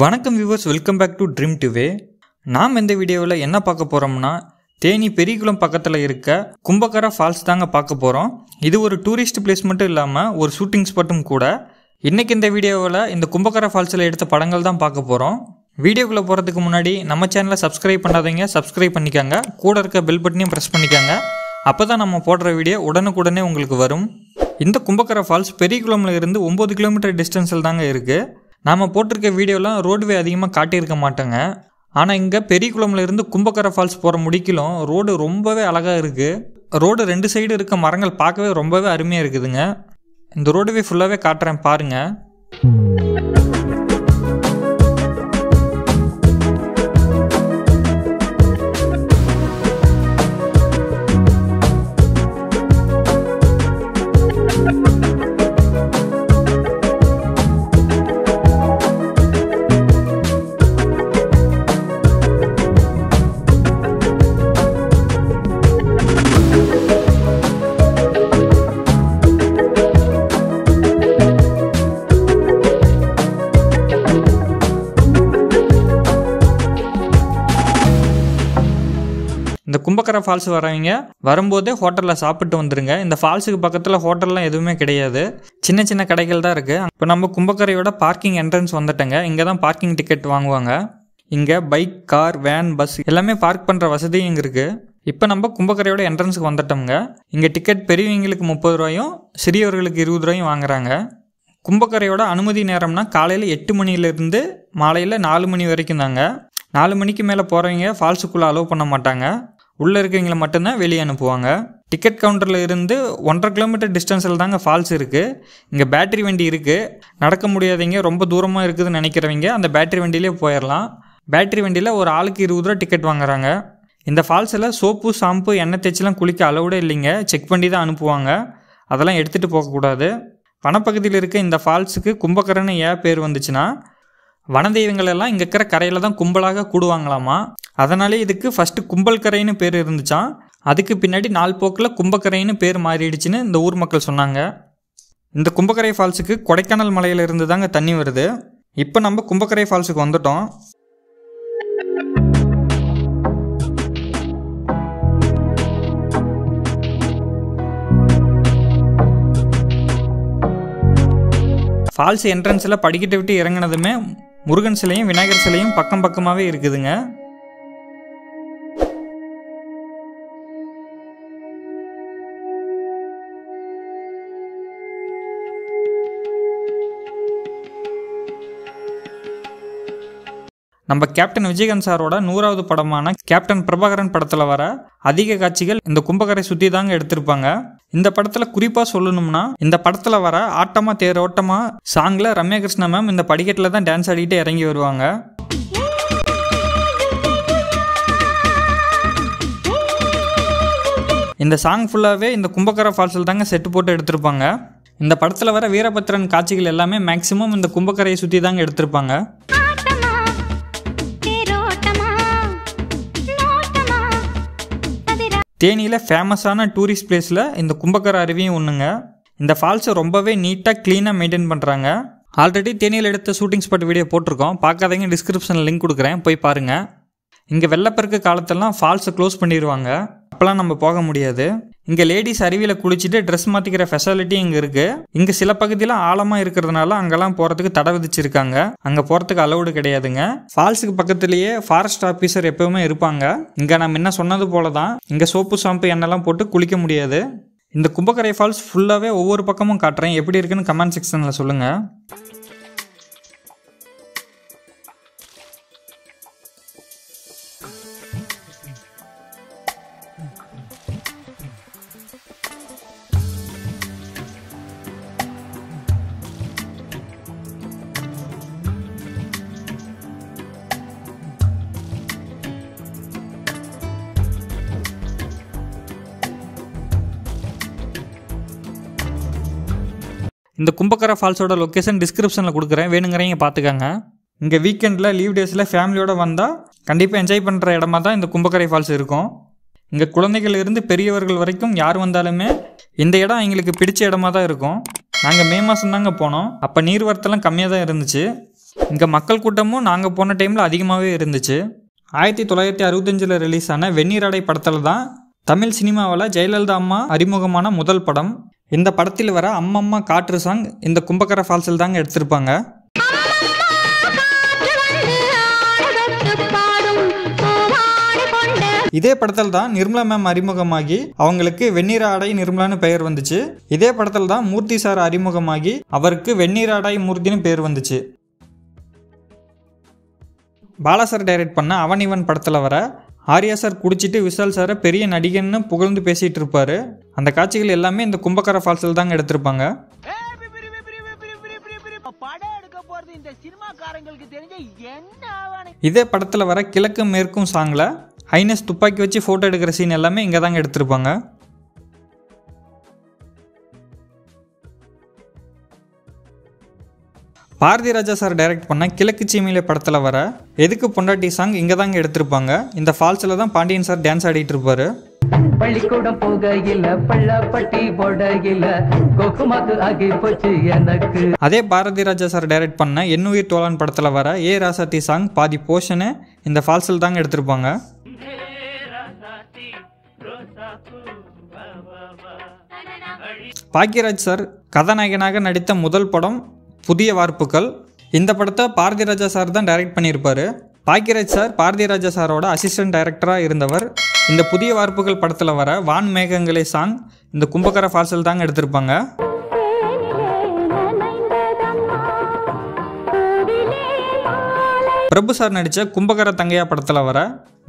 வணக்கம் viewers welcome back to Dream டுவே நாம் இந்த வீடியோவில் என்ன பார்க்க போகிறோம்னா தேனி பெரியகுளம் பக்கத்தில் இருக்க கும்பகரா ஃபால்ஸ் தாங்க பார்க்க போகிறோம் இது ஒரு டூரிஸ்ட் பிளேஸ் மட்டும் இல்லாமல் ஒரு ஷூட்டிங் ஸ்பாட்டும் கூட. இன்றைக்கி இந்த வீடியோவில் இந்த கும்பகரா ஃபால்ஸில் எடுத்த படங்கள் தான் பார்க்க போகிறோம் வீடியோக்குள்ளே போகிறதுக்கு முன்னாடி நம்ம சேனலை சப்ஸ்கிரைப் பண்ணாதீங்க சப்ஸ்கிரைப் பண்ணிக்கோங்க. கூட இருக்க பெல் பட்டனையும் ப்ரெஸ் பண்ணிக்கோங்க. அப்போ தான் நம்ம போடுற வீடியோ உடனுக்குடனே உங்களுக்கு வரும். இந்த கும்பகரா ஃபால்ஸ் பெரியகுளம்ல இருந்து ஒம்பது கிலோமீட்டர் டிஸ்டன்ஸில் தாங்க இருக்குது நாம் போட்டிருக்க வீடியோலாம் ரோடுவே அதிகமாக காட்டியிருக்க மாட்டோங்க. ஆனால் இங்கே பெரியகுளம்லேருந்து இருந்து ஃபால்ஸ் போகிற முடிக்கிலும் ரோடு ரொம்பவே அழகாக இருக்குது ரோடு ரெண்டு சைடு இருக்க மரங்கள் பார்க்கவே ரொம்பவே அருமையாக இருக்குதுங்க. இந்த ரோடுவே ஃபுல்லாகவே காட்டுறேன் பாருங்கள் இந்த ஃபால்ஸ் வரவங்க வரும்போதே ஹோட்டலில் சாப்பிட்டு வந்துருங்க. இந்த ஃபால்ஸுக்கு பக்கத்தில் ஹோட்டல்லாம் எதுவுமே கிடையாது. சின்ன சின்ன கடைகள் தான் இருக்குது இப்போ நம்ம கும்பக்கரையோட பார்க்கிங் என்ட்ரன்ஸ் வந்துட்டோங்க. இங்கே தான் பார்க்கிங் டிக்கெட் வாங்குவாங்க. இங்கே பைக் கார் வேன் பஸ் எல்லாமே பார்க் பண்ணுற வசதியும் இங்கே இருக்குது இப்போ நம்ம கும்பக்கரையோட என்ட்ரன்ஸுக்கு வந்துட்டோம்ங்க. இங்கே டிக்கெட் பெரியவங்களுக்கு முப்பது ரூபாயும் சிறியவர்களுக்கு இருபது ரூபாயும் வாங்குறாங்க. கும்பக்கரையோட அனுமதி நேரம்னா காலையில் எட்டு மணிலேருந்து மாலையில் நாலு மணி வரைக்கும் தாங்க நாலு மணிக்கு மேலே போகிறவங்க ஃபால்ஸுக்குள்ளே அலோவ் பண்ண மாட்டாங்க. உள்ளே இருக்கிறவங்களை மட்டும்தான் வெளியே அனுப்புவாங்க. டிக்கெட் கவுண்டரில் இருந்து ஒன்றரை கிலோமீட்டர் டிஸ்டன்ஸில் தாங்க ஃபால்ஸ் இருக்குது இங்கே பேட்டரி வண்டி இருக்குது நடக்க முடியாதவங்க ரொம்ப தூரமாக இருக்குதுன்னு நினைக்கிறவங்க அந்த பேட்டரி வண்டியிலே போயிடலாம் பேட்டரி வண்டியில் ஒரு ஆளுக்கு இருபது ரூபா டிக்கெட் வாங்குறாங்க. இந்த ஃபால்ஸில் சோப்பு ஷாம்பு எண்ணெய் தேய்ச்சிலாம் குளிக்க அளவுடே இல்லைங்க. செக் பண்ணி தான் அனுப்புவாங்க. அதெல்லாம் எடுத்துகிட்டு போகக்கூடாது வனப்பகுதியில் இருக்க இந்த ஃபால்ஸுக்கு கும்பகரன்னு ஏன் பேர் வந்துச்சுன்னா வனதெய்வங்கள் எல்லாம் இங்கே இருக்கிற கரையில் தான் கும்பலாக கூடுவாங்களாமா? அதனாலே இதுக்கு ஃபஸ்ட்டு கும்பல்கரைன்னு பேர் இருந்துச்சான் அதுக்கு பின்னாடி நாள் போக்கில் கும்பக்கரைன்னு பேர் மாறிடுச்சுன்னு இந்த ஊர் மக்கள் சொன்னாங்க. இந்த கும்பக்கரை ஃபால்ஸுக்கு கொடைக்கானல் மலையிலிருந்து தாங்க தண்ணி வருது. இப்போ நம்ம கும்பக்கரை ஃபால்ஸுக்கு வந்துட்டோம். ஃபால்ஸ் என்ட்ரன்ஸில் படிக்கிட்டு விட்டு இறங்கினதுமே முருகன் சிலையும் விநாயகர் சிலையும் பக்கம் பக்கமாகவே இருக்குதுங்க. நம்ம கேப்டன் விஜயகாந்த் சாரோட நூறாவது படமான கேப்டன் பிரபாகரன் படத்தில் வர அதிக காட்சிகள் இந்த கும்பகரை சுற்றி தாங்க எடுத்திருப்பாங்க. இந்த படத்தில் குறிப்பாக சொல்லணும்னா இந்த படத்தில் வர ஆட்டமா தேரோட்டமா சாங்கில் ரம்யா கிருஷ்ணா மேம் இந்த படிக்கட்டில் தான் டான்ஸ் ஆடிட்டு இறங்கி வருவாங்க. இந்த சாங் ஃபுல்லாகவே இந்த கும்பகர ஃபால்ஸில் தாங்க செட்டு போட்டு எடுத்திருப்பாங்க. இந்த படத்தில் வர வீரபத்ரன் காட்சிகள் எல்லாமே மேக்சிமம் இந்த கும்பக்கரையை சுற்றி தாங்க எடுத்திருப்பாங்க. தேனியில் ஃபேமஸான டூரிஸ்ட் பிளேஸில் இந்த கும்பக்கரை அருவியும் ஒன்றுங்க இந்த ஃபால்ஸை ரொம்பவே நீட்டாக க்ளீனாக மெயின்டைன் பண்ணுறாங்க ஆல்ரெடி தேனியில் எடுத்த ஷூட்டிங் ஸ்பாட் வீடியோ போட்டிருக்கோம். பார்க்காதவங்க டிஸ்கிரிப்ஷனில் லிங்க் கொடுக்குறேன். போய் பாருங்கள் இங்கே வெள்ளப்பெருக்கு காலத்தெல்லாம் ஃபால்ஸை க்ளோஸ் பண்ணிடுவாங்க அப்போலாம் நம்ம போக முடியாது. இங்கே லேடிஸ் அருவியில் குளிச்சுட்டு ட்ரெஸ் மாற்றிக்கிற ஃபெசிலிட்டி இங்கே இருக்குது இங்கே சில பகுதியில் ஆழமாக இருக்கிறதுனால அங்கெல்லாம் போகிறதுக்கு தடை விதிச்சிருக்காங்க. அங்கே போகிறதுக்கு அலௌடு கிடையாதுங்க. ஃபால்ஸுக்கு பக்கத்துலேயே ஃபாரஸ்ட் ஆஃபீஸர் எப்பவுமே இருப்பாங்க. இங்கே நம்ம என்ன சொன்னது போல தான் இங்கே சோப்பு ஷாம்பு எண்ணெய்லாம் போட்டு குளிக்க முடியாது. இந்த கும்பக்கரை ஃபால்ஸ் ஃபுல்லாகவே ஒவ்வொரு பக்கமும் காட்டுறேன். எப்படி இருக்குன்னு கமெண்ட் செக்ஷனில் சொல்லுங்கள் இந்த கும்பக்கரை ஃபால்ஸோட லொக்கேஷன் டிஸ்கிரிப்ஷனில் கொடுக்குறேன். வேணுங்கிறீங்க பார்த்துக்கங்க இங்கே வீக்கெண்டில் லீவ் டேஸில் ஃபேமிலியோடு வந்தால் கண்டிப்பாக என்ஜாய் பண்ணுற இடமா தான் இந்த கும்பக்கரை ஃபால்ஸ் இருக்கும். இங்கே குழந்தைகள் இருந்து பெரியவர்கள் வரைக்கும் யார் வந்தாலுமே இந்த இடம் எங்களுக்கு பிடிச்ச இடமா தான் இருக்கும். நாங்கள் மே மாதம் தாங்க போனோம். அப்போ நீர்வரத்தெல்லாம் கம்மியாக தான் இருந்துச்சு. இங்கே மக்கள் கூட்டமும் நாங்கள் போன டைமில் அதிகமாகவே இருந்துச்சு. ஆயிரத்தி தொள்ளாயிரத்தி அறுபத்தஞ்சில் ரிலீஸ் ஆன வெந்நீராடை படத்தில் தான் தமிழ் சினிமாவில் ஜெயலலிதா அம்மா அறிமுகமான முதல் படம். இந்த படத்தில் வர அம்மம்மா காற்று சாங் இந்த கும்பகர ஃபால்ஸில் தாங்க எடுத்திருப்பாங்க. இதே படத்தில் தான் நிர்மலா மேம் அறிமுகமாகி அவங்களுக்கு வெந்நீர் ஆடை நிர்மலான்னு பெயர் வந்துச்சு. இதே படத்தில் தான் மூர்த்தி சார் அறிமுகமாகி அவருக்கு வெந்நீர் ஆடை மூர்த்தின்னு பெயர் வந்துச்சு. பாலா சார் டைரக்ட் பண்ண அவன் இவன் படத்தில் வர ஆர்யா சார் குடிச்சிட்டு விஷால் சாரை பெரிய நடிகன்னு புகழ்ந்து பேசிகிட்டு இருப்பாரு. அந்த காட்சிகள் எல்லாமே இந்த கும்பக்கரை ஃபால்ஸில் தாங்க எடுத்திருப்பாங்க. இந்த இதே படத்தில் வர கிழக்கும் மேற்கும் சாங்கில் ஐனஸ் துப்பாக்கி வச்சு ஃபோட்டோ எடுக்கிற சீன் எல்லாமே இங்கே தாங்க எடுத்திருப்பாங்க. பாரதி ராஜா சார் டைரக்ட் பண்ண கிழக்கு சீமையில படத்தில் வர எதுக்கு பொண்டாட்டி சாங் இங்கே தாங்க எடுத்திருப்பாங்க? இந்த ஃபால்ஸில் தான் பாண்டியன் சார் டான்ஸ் ஆடிட்டு இருப்பாரு. பள்ளிக்கூடம் போகையில பள்ளப்பட்டி போடையில கொக்குமாக்கு ஆகி போச்சு எனக்கு. அதே பாரதி ராஜா சார் டைரக்ட் பண்ண எண்ணுயிர் தோழன் படத்தில் வர ஏ ராசாத்தி சாங் பாதி போர்ஷனு இந்த ஃபால்ஸில் தாங்க எடுத்திருப்பாங்க. பாக்யராஜ் சார் கதாநாயகனாக நடித்த முதல் படம் புதிய வார்ப்புகள். இந்த படத்தை பாரதி ராஜா சார் தான் டைரக்ட் பண்ணியிருப்பாரு. பாக்கியராஜ் சார் பாரதி ராஜா சாரோட அசிஸ்டன்ட் டைரக்டராக இருந்தவர். இந்த புதிய வார்ப்புகள் படத்தில் வர வான் மேகங்களே சாங் இந்த கும்பகர ஃபால்ஸில் தாங்க எடுத்திருப்பாங்க. பிரபு சார் நடித்த கும்பகர தங்கையா படத்தில் வர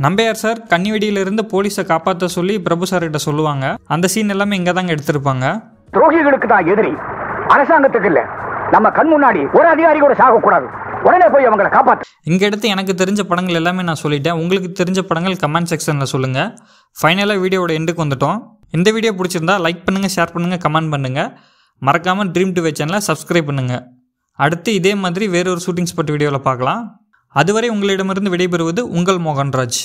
நம்பையார் சார் கன்னிவெடியிலிருந்து போலீஸை காப்பாற்ற சொல்லி பிரபு சார் கிட்ட சொல்லுவாங்க. அந்த சீன் எல்லாமே இங்கே தாங்க எடுத்திருப்பாங்க. துரோகிகளுக்கு தான் எதிரி. அரசாங்கத்துக்கு இல்லை. நம்ம கண் முன்னாடி ஒரு அதிகாரி கூட சாகக்கூடாது. உடனே போய் அவங்களை காப்பாற்று இங்கே எடுத்து எனக்கு தெரிஞ்ச படங்கள் எல்லாமே நான் சொல்லிட்டேன். உங்களுக்கு தெரிஞ்ச படங்கள் கமெண்ட் செக்ஷனில் சொல்லுங்கள் ஃபைனலாக வீடியோவோட எண்டுக்கு வந்துட்டோம். இந்த வீடியோ பிடிச்சிருந்தா லைக் பண்ணுங்கள் ஷேர் பண்ணுங்கள் கமெண்ட் பண்ணுங்கள் மறக்காமல் ட்ரீம் டு சேனலை சப்ஸ்கிரைப் பண்ணுங்கள் அடுத்து இதே மாதிரி வேறொரு ஷூட்டிங் ஸ்பாட் வீடியோவில் பார்க்கலாம். அதுவரை உங்களிடமிருந்து விடைபெறுவது உங்கள் மோகன்ராஜ்.